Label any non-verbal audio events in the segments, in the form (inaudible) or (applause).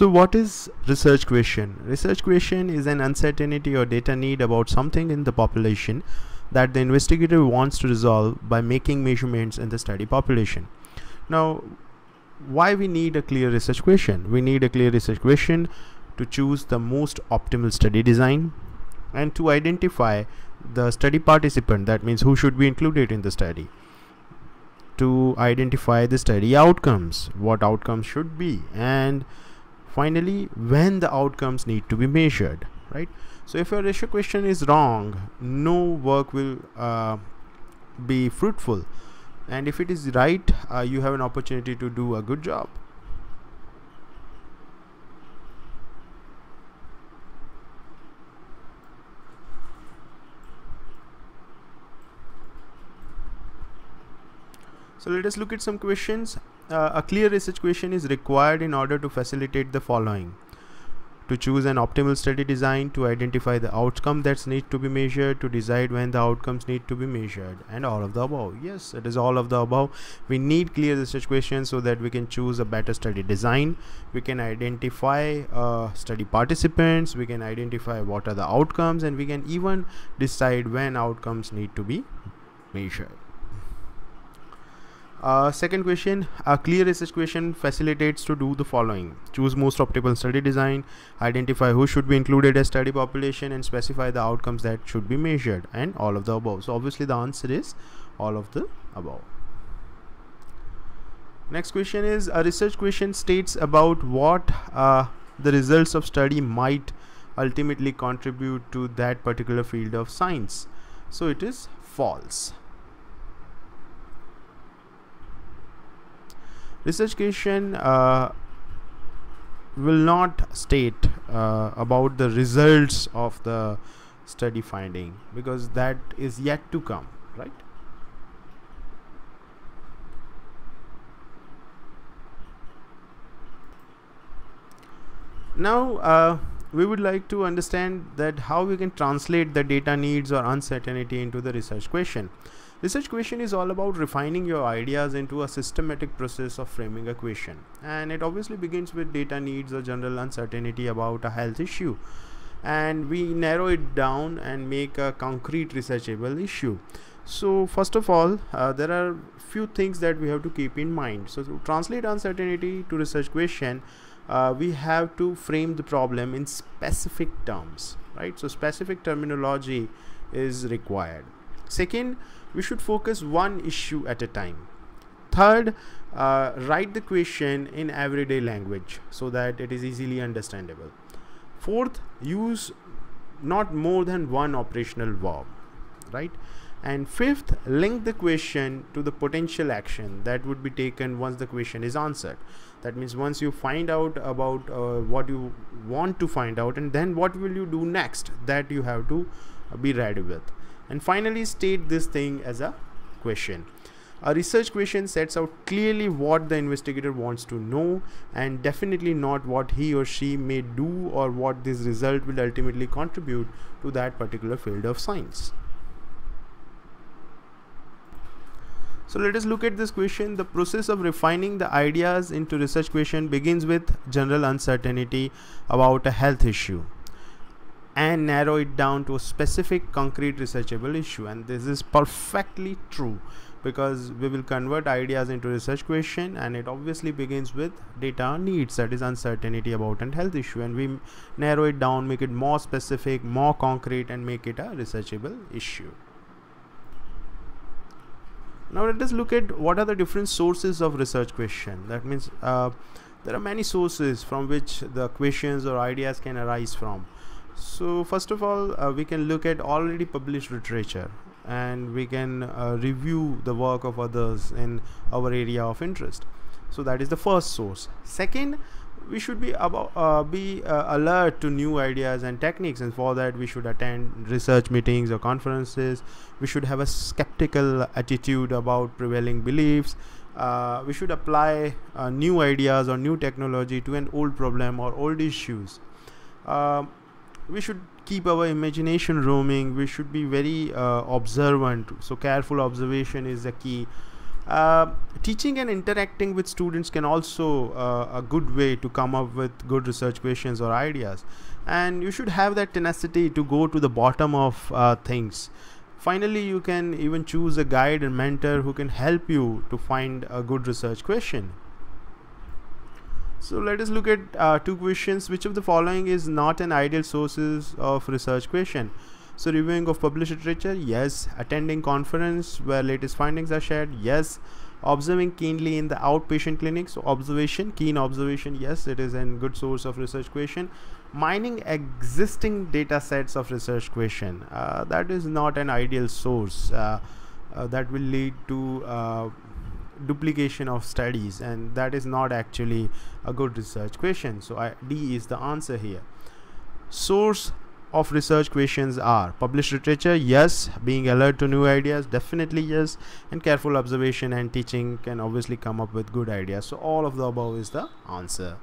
So what is research question? Research question is an uncertainty or data need about something in the population that the investigator wants to resolve by making measurements in the study population. Now, why we need a clear research question? We need a clear research question to choose the most optimal study design and to identify the study participant that means who should be included in the study to identify the study outcomes what outcomes should be and finally when the outcomes need to be measured right? So if your ratio question is wrong no work will uh, be fruitful. And if it is right uh, you have an opportunity to do a good job. So let us look at some questions. Uh, a clear research question is required in order to facilitate the following. To choose an optimal study design, to identify the outcome that need to be measured, to decide when the outcomes need to be measured, and all of the above. Yes, it is all of the above. We need clear research questions so that we can choose a better study design. We can identify uh, study participants, we can identify what are the outcomes, and we can even decide when outcomes need to be measured. Uh, second question, a clear research question facilitates to do the following. Choose most optimal study design, identify who should be included as study population and specify the outcomes that should be measured and all of the above. So obviously the answer is all of the above. Next question is a research question states about what uh, the results of study might ultimately contribute to that particular field of science. So it is false. Research question uh, will not state uh, about the results of the study finding because that is yet to come right? Now uh, we would like to understand that how we can translate the data needs or uncertainty into the research question Research question is all about refining your ideas into a systematic process of framing a question. And it obviously begins with data needs or general uncertainty about a health issue. And we narrow it down and make a concrete researchable issue. So first of all, uh, there are few things that we have to keep in mind. So to translate uncertainty to research question, uh, we have to frame the problem in specific terms, right? So specific terminology is required. Second, we should focus one issue at a time. Third, uh, write the question in everyday language so that it is easily understandable. Fourth, use not more than one operational verb, right? And fifth, link the question to the potential action that would be taken once the question is answered. That means once you find out about uh, what you want to find out, and then what will you do next, that you have to be ready with and finally state this thing as a question a research question sets out clearly what the investigator wants to know and definitely not what he or she may do or what this result will ultimately contribute to that particular field of science. So let us look at this question. The process of refining the ideas into research question begins with general uncertainty about a health issue and narrow it down to a specific concrete researchable issue. And this is perfectly true because we will convert ideas into research question and it obviously begins with data needs that is uncertainty about an health issue. And we narrow it down make it more specific more concrete and make it a researchable issue now let us look at what are the different sources of research question. That means uh, there are many sources from which the questions or ideas can arise from. So first of all uh, we can look at already published literature and we can uh, review the work of others in our area of interest. So that is the first source. Second we should be about uh, be uh, alert to new ideas and techniques and for that we should attend research meetings or conferences. We should have a skeptical attitude about prevailing beliefs. Uh, we should apply uh, new ideas or new technology to an old problem or old issues. Uh, we should keep our imagination roaming. We should be very uh, observant. So careful observation is the key uh, teaching and interacting with students can also uh, a good way to come up with good research questions or ideas. And you should have that tenacity to go to the bottom of uh, things. Finally you can even choose a guide and mentor who can help you to find a good research question. So let us look at uh, two questions. Which of the following is not an ideal sources of research question so reviewing of published literature, yes. Attending conference where latest findings are shared, yes. Observing keenly in the outpatient clinics, so observation, keen observation, yes, it is a good source of research question. Mining existing data sets of research question, uh, that is not an ideal source. Uh, uh, that will lead to uh, duplication of studies and that is not actually a good research question so I, D is the answer here source of research questions are published literature yes. Being alert to new ideas definitely yes. And careful observation and teaching can obviously come up with good ideas. So all of the above is the answer.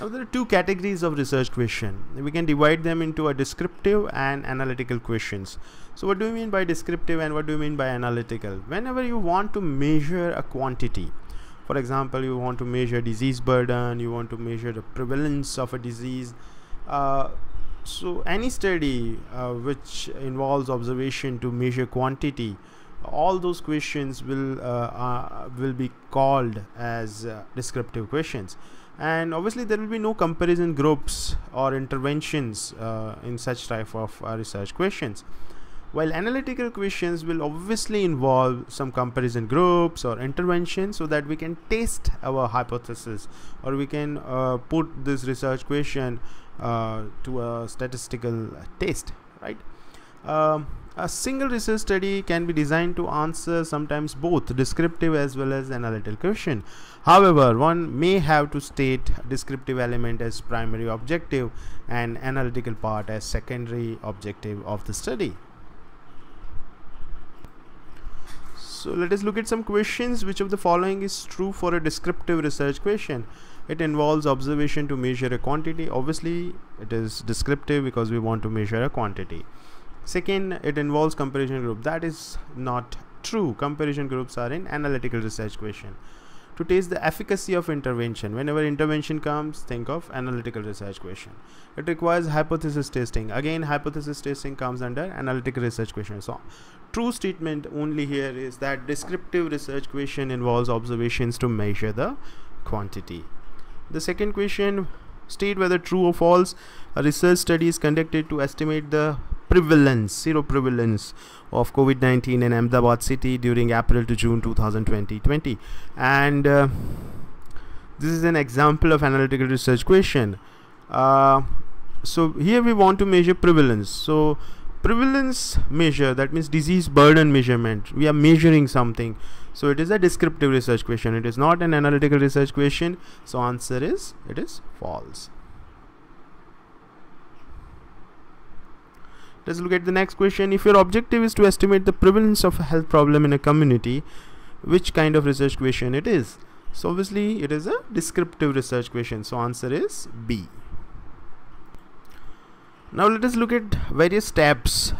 Now there are two categories of research question. We can divide them into a descriptive and analytical questions. So what do you mean by descriptive and what do you mean by analytical? Whenever you want to measure a quantity for example you want to measure disease burden you want to measure the prevalence of a disease so any study uh, which involves observation to measure quantity all those questions will uh, uh will be called as uh, descriptive questions. And obviously there will be no comparison groups or interventions in such type of research questions. While analytical questions will obviously involve some comparison groups or interventions so that we can test our hypothesis or we can uh, put this research question uh, to a statistical test right? Um, a single research study can be designed to answer sometimes both descriptive as well as analytical question. However one may have to state descriptive element as primary objective and analytical part as secondary objective of the study. So let us look at some questions. Which of the following is true for a descriptive research question it involves observation to measure a quantity. Obviously it is descriptive because we want to measure a quantity. Second it involves comparison group. That is not true. Comparison groups are in analytical research question. To test the efficacy of intervention whenever intervention comes think of analytical research question. It requires hypothesis testing. Again hypothesis testing comes under analytical research question. So true statement only here is that descriptive research question involves observations to measure the quantity the second question state whether true or false. A research study is conducted to estimate the prevalence seroprevalence of covid-19 in ahmedabad city during april to june 2020 and uh, this is an example of analytical research question. Uh, so here we want to measure prevalence. So prevalence measure that means disease burden measurement. We are measuring something so it is a descriptive research question. It is not an analytical research question. So answer is it is false. Let's look at the next question. If your objective is to estimate the prevalence of a health problem in a community which kind of research question it is? So obviously it is a descriptive research question. So answer is b. Now let us look at various steps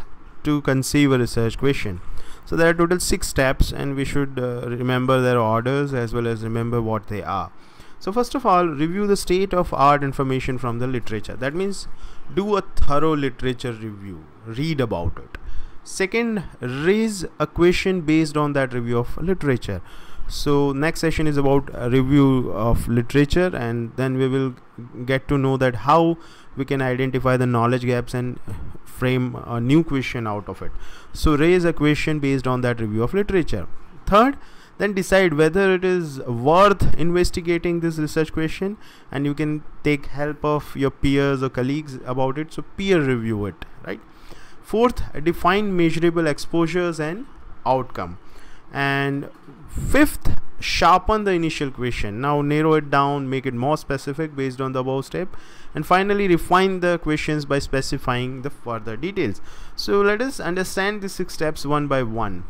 to conceive a research question so there are total six steps and we should uh, remember their orders as well as remember what they are. So first of all review the state of art information from the literature. That means do a thorough literature review. Read about it. Second raise a question based on that review of literature. So next session is about a review of literature and then we will get to know that how we can identify the knowledge gaps and frame a new question out of it. So raise a question based on that review of literature. Third then decide whether it is worth investigating this research question and you can take help of your peers or colleagues about it so peer review it right? Fourth define measurable exposures and outcome. And fifth sharpen the initial question. Now narrow it down make it more specific based on the above step and finally refine the questions by specifying the further details. So let us understand the six steps one by one.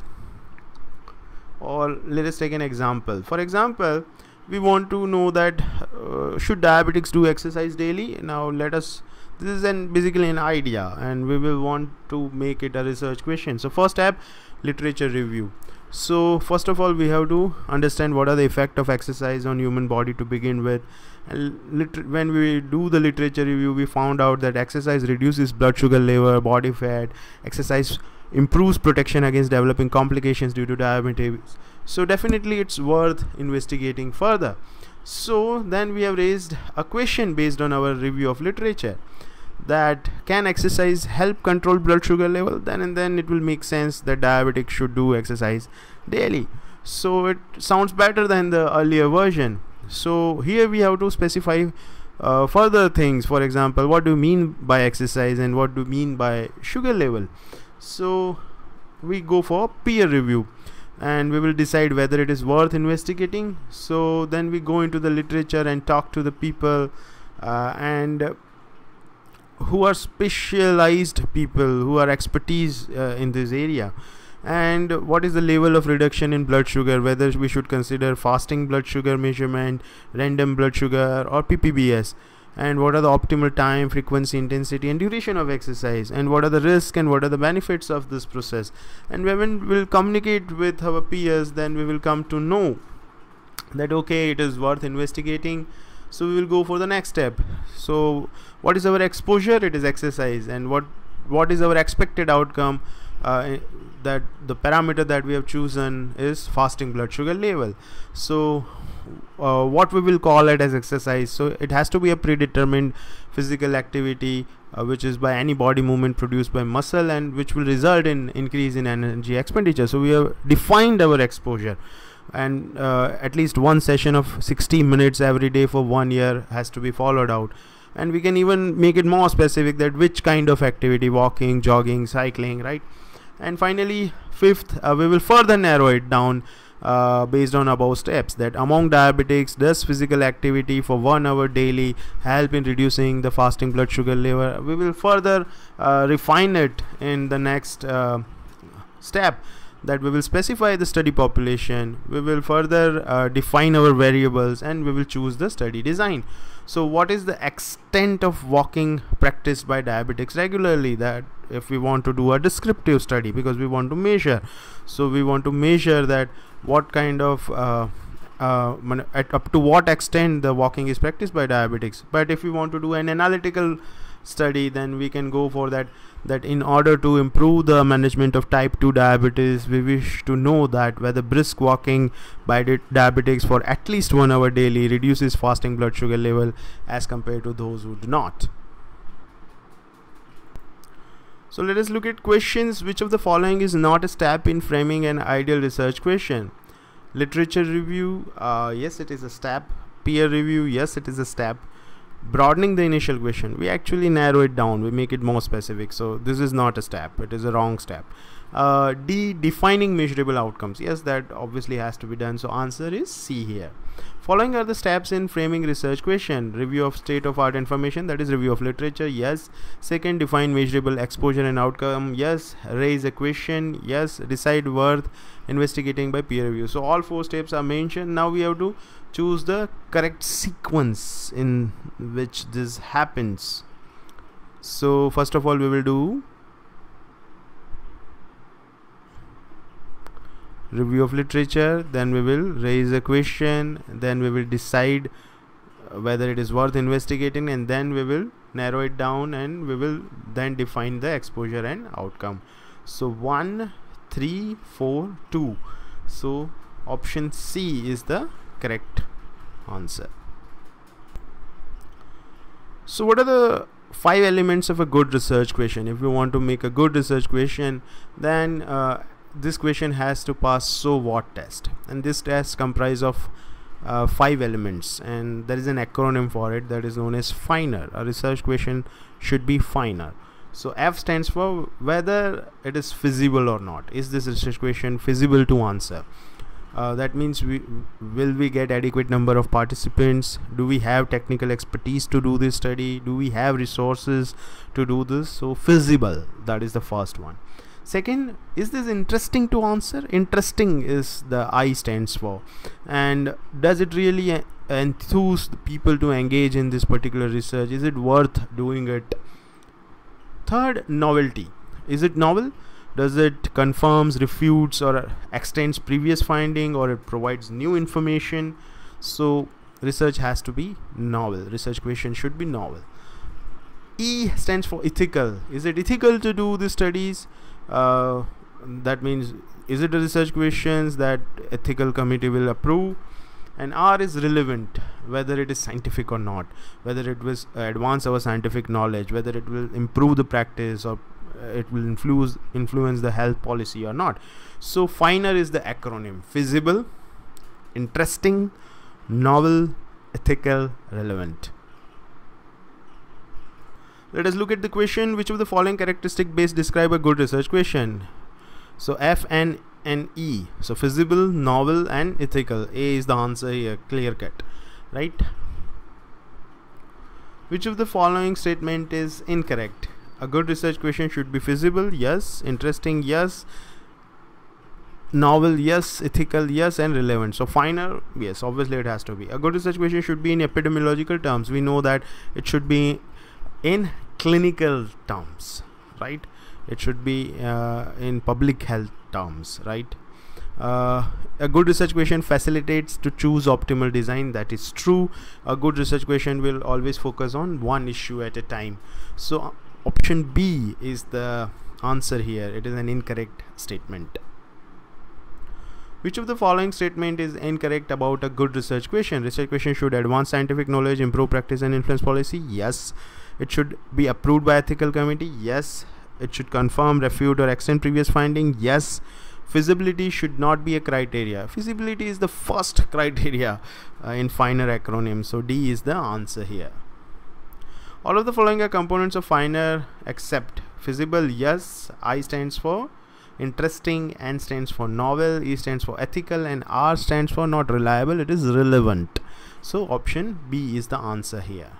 Or let us take an example. For example we want to know that uh, should diabetics do exercise daily? Now let us this is an basically an idea and we will want to make it a research question. So first step literature review so first of all we have to understand what are the effect of exercise on human body to begin with. And when we do the literature review we found out that exercise reduces blood sugar level body fat. Exercise improves protection against developing complications due to diabetes. So definitely it's worth investigating further. So then we have raised a question based on our review of literature that can exercise help control blood sugar level then and then it will make sense that diabetics should do exercise daily. So it sounds better than the earlier version. So here we have to specify uh, further things. For example what do you mean by exercise and what do you mean by sugar level? So we go for peer review and we will decide whether it is worth investigating. So then we go into the literature and talk to the people uh, and who are specialized people who are expertise uh, in this area. And what is the level of reduction in blood sugar whether we should consider fasting blood sugar measurement random blood sugar or ppbs and what are the optimal time frequency intensity and duration of exercise? And what are the risks and what are the benefits of this process? And when we'll communicate with our peers then we will come to know that okay it is worth investigating so we will go for the next step. So what is our exposure? It is exercise. And what what is our expected outcome? Uh, that the parameter that we have chosen is fasting blood sugar level. So uh, what we will call it as exercise? So it has to be a predetermined physical activity uh, which is by any body movement produced by muscle and which will result in increase in energy expenditure. So we have defined our exposure and uh, at least one session of 60 minutes every day for one year has to be followed out. And we can even make it more specific that which kind of activity walking jogging cycling right? And finally fifth uh, we will further narrow it down uh, based on above steps that among diabetics does physical activity for one hour daily help in reducing the fasting blood sugar level. We will further uh, refine it in the next uh, step that we will specify the study population we will further uh, define our variables and we will choose the study design. So what is the extent of walking practiced by diabetics regularly that if we want to do a descriptive study because we want to measure. So we want to measure that what kind of uh, uh, at up to what extent the walking is practiced by diabetics. But if we want to do an analytical study then we can go for that that in order to improve the management of type 2 diabetes we wish to know that whether brisk walking by diabetics for at least one hour daily reduces fasting blood sugar level as compared to those who do not. So let us look at questions. Which of the following is not a step in framing an ideal research question? Literature review uh, yes it is a step. Peer review yes it is a step broadening the initial question we actually narrow it down. We make it more specific. So this is not a step. It is a wrong step uh, D defining measurable outcomes. Yes that obviously has to be done. So answer is C here. Following are the steps in framing research question. Review of state of art information that is review of literature yes. Second define measurable exposure and outcome yes. Raise a question yes. Decide worth investigating by peer review. So all four steps are mentioned. Now we have to choose the correct sequence in which this happens. So first of all we will do review of literature then we will raise a question then we will decide whether it is worth investigating and then we will narrow it down and we will then define the exposure and outcome. So 1 3 4 2 so option C is the correct answer. So what are the five elements of a good research question? If you want to make a good research question then uh, this question has to pass so what test? And this test comprise of uh, five elements and there is an acronym for it that is known as FINER a research question should be FINER so F stands for whether it is feasible or not. Is this research question feasible to answer? Uh, that means we will we get adequate number of participants? Do we have technical expertise to do this study? Do we have resources to do this? So feasible. That is the first one second is this interesting to answer? Interesting is the i stands for. And does it really enthuse people to engage in this particular research? Is it worth doing it? Third novelty. Is it novel? Does it confirms refutes or extends previous finding or it provides new information? So research has to be novel. Research question should be novel. E stands for ethical. Is it ethical to do the studies uh, that means is it a research questions that ethical committee will approve? And r is relevant whether it is scientific or not whether it will advance our scientific knowledge whether it will improve the practice or uh, it will influence influence the health policy or not. So finer is the acronym feasible interesting novel ethical relevant let us look at the question which of the following characteristic base describe a good research question so f and and E. So feasible, novel, and ethical. A is the answer here, clear cut, right? Which of the following statement is incorrect? A good research question should be feasible, yes. Interesting, yes. Novel, yes. Ethical, yes. And relevant. So final, yes. Obviously, it has to be. A good research question should be in epidemiological terms. We know that it should be in clinical terms, right? It should be uh, in public health terms right? Uh, a good research question facilitates to choose optimal design. That is true. A good research question will always focus on one issue at a time. So option b is the answer here. It is an incorrect statement. Which of the following statement is incorrect about a good research question? Research question should advance scientific knowledge improve practice and influence policy? Yes it should be approved by ethical committee yes. It should confirm refute or extend previous finding yes. Feasibility should not be a criteria. Feasibility is the first (laughs) criteria uh, in finer acronym so d is the answer here. All of the following are components of finer except feasible yes. I stands for interesting n stands for novel e stands for ethical and r stands for not reliable it is relevant. So option b is the answer here